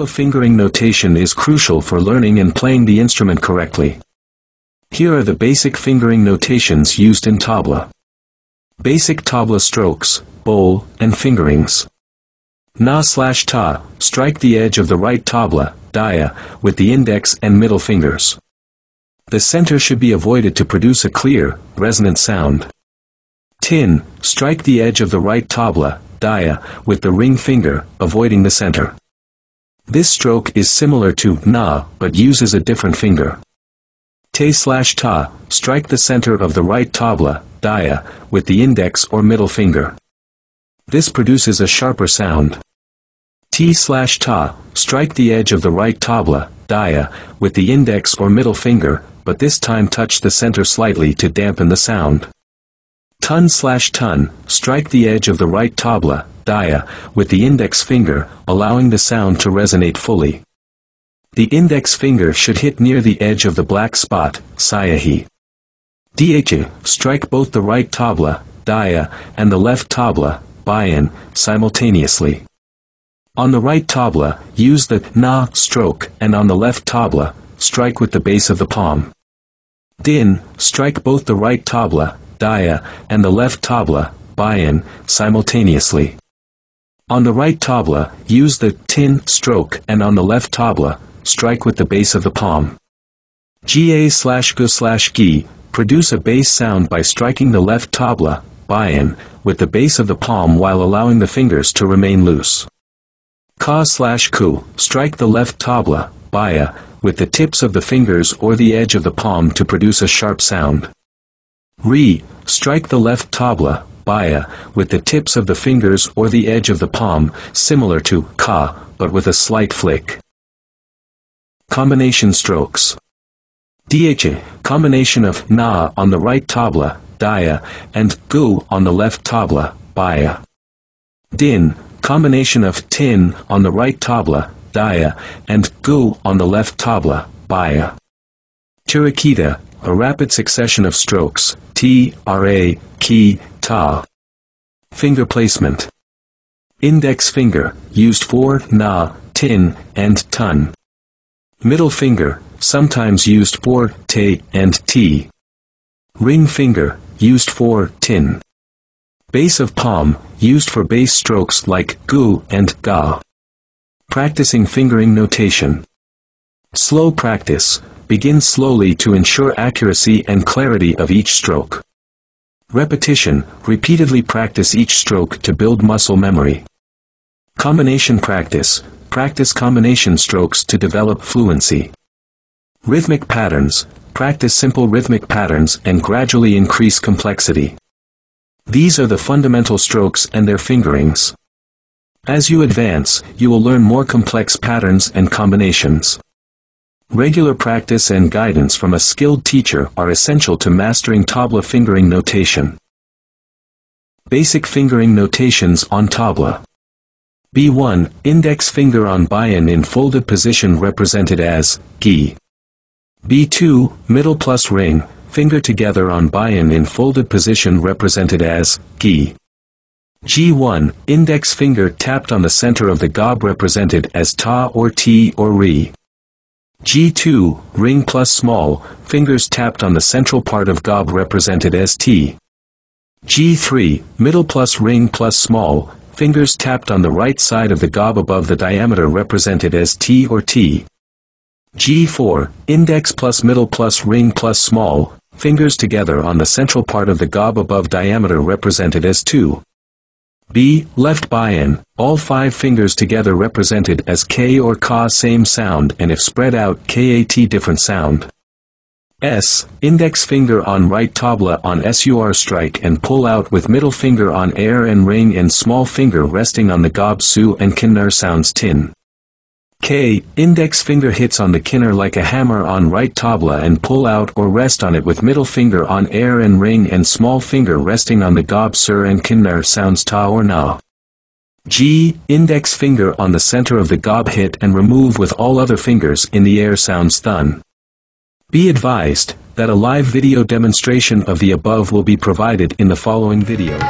Tabla fingering notation is crucial for learning and playing the instrument correctly. Here are the basic fingering notations used in tabla. Basic tabla strokes, bol, and fingerings. Na slash ta, strike the edge of the right tabla, dia, with the index and middle fingers. The center should be avoided to produce a clear, resonant sound. Tin, strike the edge of the right tabla, dia, with the ring finger, avoiding the center. This stroke is similar to na, but uses a different finger. Te slash ta, strike the center of the right tabla, dia, with the index or middle finger. This produces a sharper sound. T slash ta, strike the edge of the right tabla, dia, with the index or middle finger, but this time touch the center slightly to dampen the sound. Ton slash ton, strike the edge of the right tabla, dia, with the index finger, allowing the sound to resonate fully. The index finger should hit near the edge of the black spot, sayahi. Dh, strike both the right tabla, dia, and the left tabla, bayan, simultaneously. On the right tabla, use the na stroke, and on the left tabla, strike with the base of the palm. Din, strike both the right tabla, dia, and the left tabla, bayan, simultaneously. On the right tabla, use the tin stroke and on the left tabla, strike with the base of the palm. Ga slash gu slash gi, produce a bass sound by striking the left tabla, bayan, with the base of the palm while allowing the fingers to remain loose. Ka slash ku, strike the left tabla, baya, with the tips of the fingers or the edge of the palm to produce a sharp sound. Re, strike the left tabla, baya, with the tips of the fingers or the edge of the palm, similar to ka, but with a slight flick. Combination strokes. Dh, combination of na on the right tabla, dia, and gu on the left tabla, baya. Din, combination of tin on the right tabla, dia, and gu on the left tabla, baya. Chirakita, a rapid succession of strokes, T, R, A, Ki, Ta. Finger placement. Index finger, used for na, tin, and ton. Middle finger, sometimes used for te and t. Ring finger, used for tin. Base of palm, used for bass strokes like gu and ga. Practicing fingering notation. Slow practice, begin slowly to ensure accuracy and clarity of each stroke. Repetition, repeatedly practice each stroke to build muscle memory. Combination practice, practice combination strokes to develop fluency. Rhythmic patterns, practice simple rhythmic patterns and gradually increase complexity. These are the fundamental strokes and their fingerings. As you advance, you will learn more complex patterns and combinations. Regular practice and guidance from a skilled teacher are essential to mastering tabla fingering notation. Basic fingering notations on tabla. B1, index finger on bayan in folded position represented as gi. B2, middle plus ring, finger together on bayan in folded position represented as gi. G1, index finger tapped on the center of the gob represented as ta or t or ri. G2, ring plus small, fingers tapped on the central part of gob represented as T. G3, middle plus ring plus small, fingers tapped on the right side of the gob above the diameter represented as T or T. G4, index plus middle plus ring plus small, fingers together on the central part of the gob above diameter represented as 2. B. Left bayan, all five fingers together represented as K or Ka same sound and if spread out KAT different sound. S. Index finger on right tabla on SUR strike and pull out with middle finger on air and ring and small finger resting on the gob su and kinnar sounds tin. K. Index finger hits on the kinnar like a hammer on right tabla and pull out or rest on it with middle finger on air and ring and small finger resting on the gob sur and kinnar sounds ta or na. G. Index finger on the center of the gob hit and remove with all other fingers in the air sounds thun. Be advised that a live video demonstration of the above will be provided in the following videos.